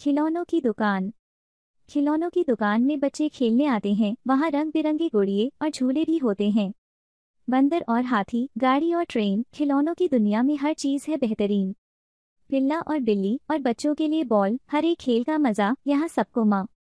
खिलौनों की दुकान। खिलौनों की दुकान में बच्चे खेलने आते हैं, वहाँ रंग बिरंगे गुड़िए और झूले भी होते हैं। बंदर और हाथी, गाड़ी और ट्रेन, खिलौनों की दुनिया में हर चीज़ है बेहतरीन। पिल्ला और बिल्ली और बच्चों के लिए बॉल, हर एक खेल का मज़ा, यहाँ सबको माँ।